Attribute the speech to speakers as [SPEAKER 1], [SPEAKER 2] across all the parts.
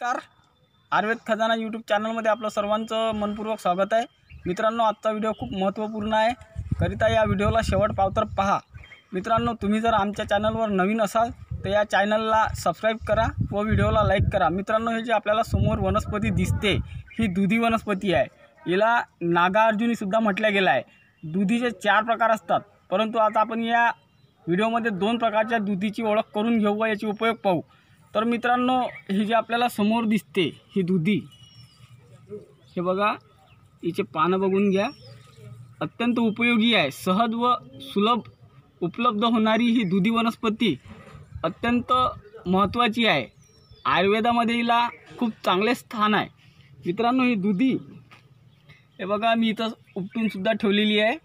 [SPEAKER 1] नमस्कार. आयुर्वेद खजाना यूट्यूब चॅनलमध्ये आपलं सर्वांचं मनपूर्वक स्वागत आहे. मित्रांनो आजचा व्हिडिओ खूप महत्त्वपूर्ण आहे. करिता या व्हिडिओला शेवट पावतर पहा. मित्रांनो तुम्ही जर आमच्या चॅनलवर नवीन असाल तर या चॅनलला सबस्क्राईब करा व व्हिडिओला लाईक करा. मित्रांनो हे जे आपल्याला समोर वनस्पती दिसते ही दुधी वनस्पती आहे. हिला नागार्जुनीसुद्धा म्हटल्या गेलं आहे. दुधीचे चार प्रकार असतात. परंतु आता आपण या व्हिडिओमध्ये दोन प्रकारच्या दुधीची ओळख करून घेऊ व याची उपयोग पाहू. तर मित्रांनो ही जी आपल्याला समोर दिसते ही दुधी हे बघा हिचे पानं बघून घ्या. अत्यंत उपयोगी आहे. सहज व सुलभ उपलब्ध होणारी ही दुधी वनस्पती अत्यंत महत्त्वाची आहे. आयुर्वेदामध्ये हिला खूप चांगले स्थान आहे. मित्रांनो ही दुधी हे बघा मी इथं उपटूनसुद्धा ठेवलेली आहे.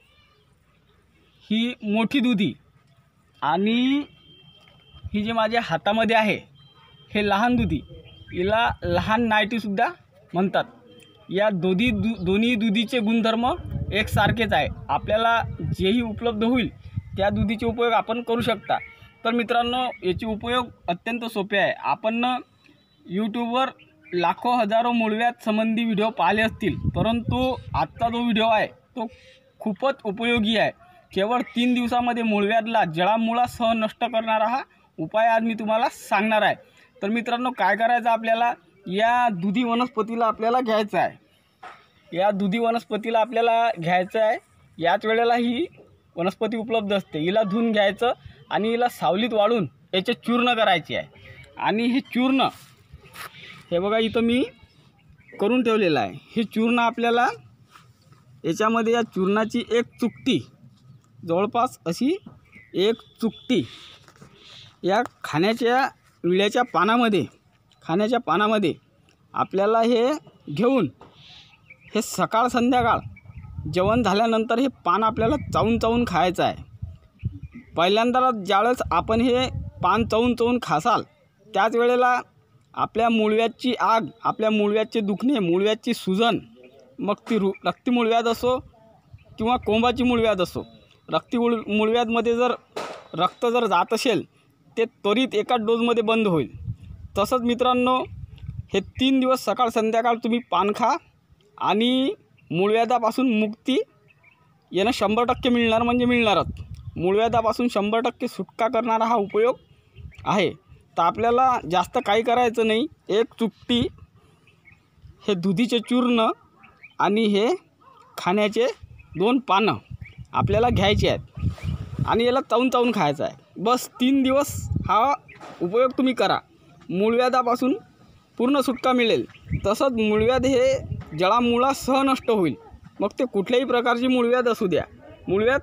[SPEAKER 1] ही मोठी दुधी आणि ही जी माझ्या हातामध्ये आहे हे लहान दुधी हिला लहान नायटीसुद्धा म्हणतात. या दोधी दु दोन्ही दुधीचे गुणधर्म एकसारखेच आहे. आपल्याला जेही उपलब्ध होईल त्या दुधीचे उपयोग आपण करू शकता. तर मित्रांनो याचे उपयोग अत्यंत सोपे आहे. आपण यूट्यूबवर लाखो हजारो मूळव्यात संबंधी व्हिडिओ पाहिले असतील परंतु आजचा जो व्हिडिओ आहे तो खूपच उपयोगी आहे. केवळ तीन दिवसामध्ये मूळव्याधला जळामुळासह नष्ट करणारा हा उपाय आज मी तुम्हाला सांगणार आहे. तर मित्रांनो काय करायचं आपल्याला? या दुधी वनस्पतीला आपल्याला घ्यायचं आहे. या दुधी वनस्पतीला आपल्याला घ्यायचं आहे. याच वेळेला ही वनस्पती उपलब्ध असते. हिला धुवून घ्यायचं आणि हिला सावलीत वाळून याचे चूर्ण करायचे आहे. आणि हे चूर्ण हे बघा इथं मी करून ठेवलेलं आहे. हे चूर्ण आपल्याला याच्यामध्ये या चूर्णाची एक चुकटी जवळपास अशी एक चुकटी या खाण्याच्या विड्याच्या पानामध्ये खाण्याच्या पानामध्ये आपल्याला हे घेऊन हे सकाळ संध्याकाळ जेवण झाल्यानंतर हे पान आपल्याला चावून चावून खायचं आहे. पहिल्यांदा ज्यावेळेस आपण हे पान चावून चावून खासाल त्याच वेळेला आपल्या मुळव्याची आग आपल्या मुळव्याचे दुखणे मुळव्याची सुजन मग ती रु रक्ती मुळव्याध असो किंवा कोंबाची मुळव्याध असो रक्ती मुळ मुळव्याधमध्ये जर रक्त जर जात असेल ते त्वरित एका डोजमध्ये बंद होईल. तसंच मित्रांनो हे तीन दिवस सकाळ संध्याकाळ तुम्ही पान खा आणि मूळव्याधापासून मुक्ती येणं शंभर टक्के मिळणार म्हणजे मिळणारच. मूळव्याधापासून शंभर टक्के सुटका करणारा हा उपयोग आहे. तर आपल्याला जास्त काही करायचं नाही. एक चुकटी हे दुधीचे चूर्ण आणि हे खाण्याचे दोन पानं आपल्याला घ्यायचे आहेत. आणि याला चावून चावून खायचं आहे. बस तीन दिवस हा उपयोग तुम्ही करा. मूळव्याधापासून पूर्ण सुटका मिळेल. तसंच मूळव्याध हे जळामुळासह नष्ट होईल. मग ते कुठल्याही प्रकारची मूळव्याध असू द्या. मूळव्याध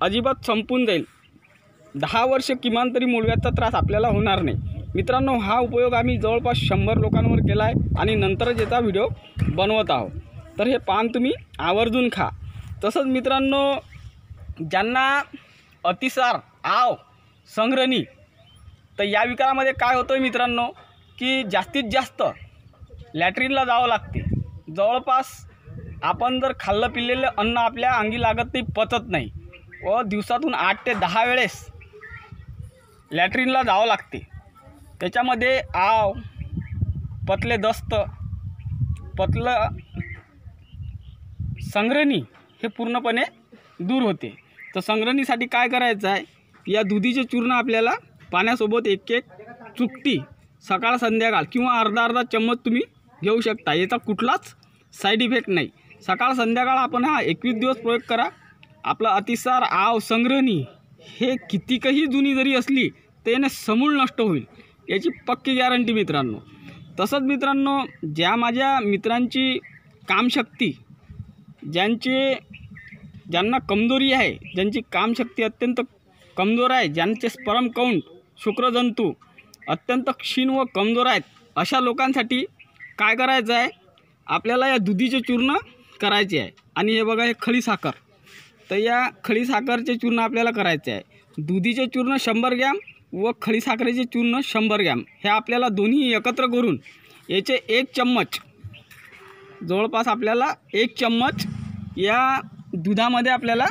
[SPEAKER 1] अजिबात संपून जाईल. दहा वर्ष किमान तरी मूळव्याधचा त्रास आपल्याला होणार नाही. मित्रांनो हा उपयोग आम्ही जवळपास शंभर लोकांवर केला आहे आणि नंतरच याचा व्हिडिओ बनवत आहोत. तर हे पान तुम्ही आवर्जून खा. तसंच मित्रांनो ज्यांना अतिसार आव संग्रहणी. तर या विकारामध्ये काय होतं आहे मित्रांनो की जास्तीत जास्त लॅट्रिनला जावं लागते. जवळपास आपण जर खाल्लं पिल्लेलं अन्न आपल्या अंगी लागत नाही पचत नाही. व दिवसातून आठ ते दहा वेळेस लॅट्रिनला जावं लागते. त्याच्यामध्ये आव पतले दस्त पतलं संग्रहणी हे पूर्णपणे दूर होते. तर संग्रहणीसाठी काय करायचं आहे या दुधीचे चूर्ण आपल्याला पाण्यासोबत एक एक चुकटी सकाळ संध्याकाळ किंवा अर्धा अर्धा चम्मच तुम्ही घेऊ शकता. याचा कुठलाच साईड इफेक्ट नाही. सकाळ संध्याकाळ आपण हा एकवीस दिवस प्रयोग करा. आपला अतिसार आव संग्रहणी हे कितीकही जुनी जरी असली तर याने समूळ नष्ट होईल. याची पक्की गॅरंटी मित्रांनो. तसंच मित्रांनो ज्या माझ्या मित्रांची कामशक्ती ज्यांचे ज्यांना कमजोरी आहे ज्यांची कामशक्ती अत्यंत कमजोर आहे ज्यांचे स्पर्म काउंट शुक्रजंतू अत्यंत क्षीण व कमजोर आहेत. अशा लोकांसाठी काय करायचं आहे? आपल्याला या दुधीचे चूर्ण करायचे आहे. आणि हे बघा हे खळी साखर. तर या खळी साखरचे चूर्ण आपल्याला करायचे आहे. दुधीचे चूर्ण शंभर ग्रॅम व खळी साखरेचे चूर्ण शंभर ग्रॅम. हे आपल्याला दोन्ही एकत्र करून याचे एक चम्मच जवळपास आपल्याला एक चम्मच या दुधामध्ये आपल्याला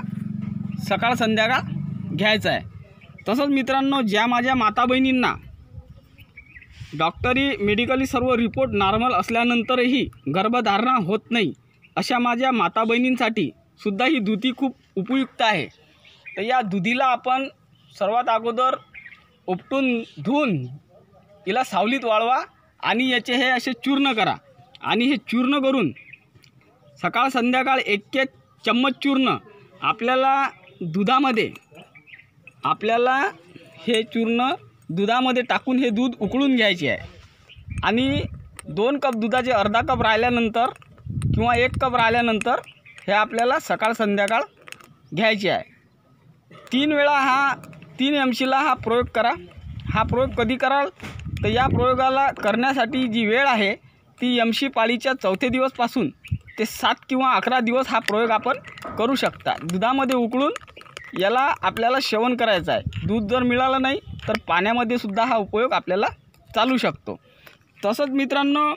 [SPEAKER 1] सकाळ संध्याकाळ घ्यायचं आहे. तसंच मित्रांनो ज्या माझ्या माता बहिणींना डॉक्टरी मेडिकली सर्व रिपोर्ट नॉर्मल असल्यानंतरही गर्भधारणा होत नाही अशा माझ्या माता बहिणींसाठी सुद्धा ही दुधी खूप उपयुक्त आहे. तर या दुधीला आपण सर्वात अगोदर उपटून धुवून हिला सावलीत वाळवा आणि याचे हे असे चूर्ण करा. आणि हे चूर्ण करून सकाळ संध्याकाळ एक एक चम्मच चूर्ण आपल्याला दुधामध्ये आपल्याला हे चूर्ण दुधामध्ये टाकून हे दूध उकळून घ्यायचे आहे. आणि दोन कप दुधाचे अर्धा कप राहिल्यानंतर किंवा एक कप राहिल्यानंतर हे आपल्याला सकाळ संध्याकाळ घ्यायचे आहे. तीन वेळा हा तीन एम सीला हा प्रयोग करा. हा प्रयोग कधी कराल? तर या प्रयोगाला करण्यासाठी जी वेळ आहे ती एम सी पाळीच्या चौथे दिवसपासून ते सात किंवा अकरा दिवस हा प्रयोग आपण करू शकता. दुधामध्ये उकळून याला आपल्याला सेवन करायचं आहे. दूध जर मिळालं नाही तर पाण्यामध्ये सुद्धा हा उपयोग आपल्याला चालू शकतो. तसंच मित्रांनो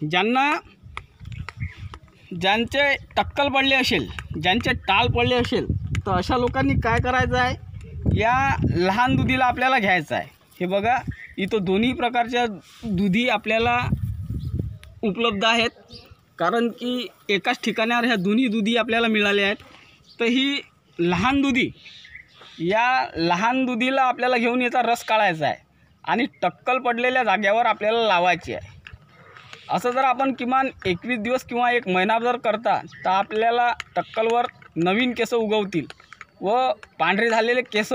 [SPEAKER 1] ज्यांना ज्यांचे टक्कल पडले असेल ज्यांचे टाल पडले असेल तर अशा लोकांनी काय करायचं आहे? या लहान दुधीला आपल्याला घ्यायचं आहे. हे बघा इथं दोन्ही प्रकारच्या दुधी आपल्याला उपलब्ध आहेत. कारण की एकाच ठिकाणावर ह्या दोन्ही दुधी आपल्याला मिळाल्या आहेत. तर ही लहान दुधी. या लहान दुधीला आपल्याला घेऊन याचा रस काढायचा आहे. आणि टक्कल पडलेल्या जाग्यावर आपल्याला लावायची आहे. असं जर आपण किमान एकवीस दिवस किंवा एक महिना जर करता तर आपल्याला टक्कलवर नवीन केस उगवतील व पांढरे झालेले केस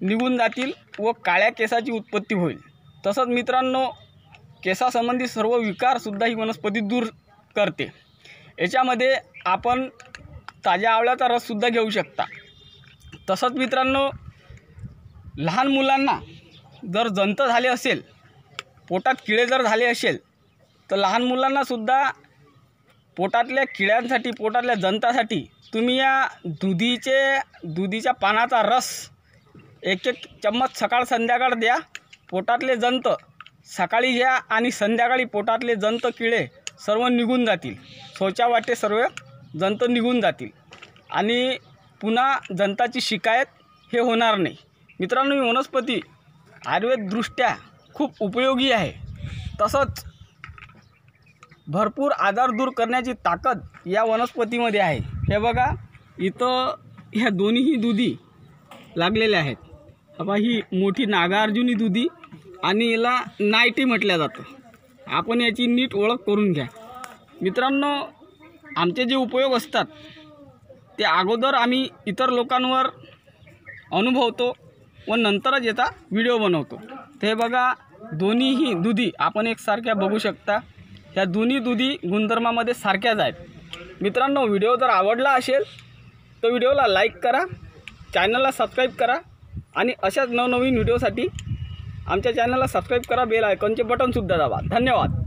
[SPEAKER 1] निघून जातील व काळ्या केसाची उत्पत्ती होईल. तसंच मित्रांनो केसासंबंधी सर्व विकारसुद्धा ही वनस्पती दूर करते. याच्यामध्ये आपण ताज्या आवळ्याचा रससुद्धा घेऊ शकता. तसंच मित्रांनो लहान मुलांना जर जंत झाले असेल पोटात किडे जर झाले असेल तर लहान मुलांनासुद्धा पोटातल्या किड्यांसाठी पोटातल्या जंतासाठी तुम्ही या दुधीचे दुधीच्या पानाचा रस एक एक चम्मच सकाळ संध्याकाळ द्या. पोटातले जंत सकाळी घ्या आणि संध्याकाळी पोटातले जंत किडे सर्व निघून जातील. शौचा वाटे सर्व जनता निघून जातील. आणि पुन्हा जनताची शिकायत हे होणार नाही. मित्रांनो ही वनस्पती आयुर्वेददृष्ट्या खूप उपयोगी आहे. तसंच भरपूर आजार दूर करण्याची ताकद या वनस्पतीमध्ये आहे. हे बघा इथं ह्या दोन्हीही दुधी लागलेल्या आहेत. बाबा ही मोठी नागार्जुनी दुधी आणि याला नायटी म्हटलं जातं. आपण याची नीट ओळख करून घ्या. मित्रांनो आमचे जे उपयोग असतात ते अगोदर आम्ही इतर लोकांवर अनुभवतो व नंतरच याचा व्हिडिओ बनवतो. ते बघा दोन्हीही दुधी आपण एकसारख्या बघू शकता. ह्या दोन्ही दुधी गुणधर्मामध्ये सारख्याच आहेत. मित्रांनो व्हिडिओ जर आवडला असेल तर व्हिडिओला लाईक करा चॅनलला सबस्क्राईब करा आणि अशाच नवनवीन व्हिडिओसाठी आमच्या चॅनलला सबस्क्राईब करा बेल आयकॉनचे बटनसुद्धा दाबा. धन्यवाद.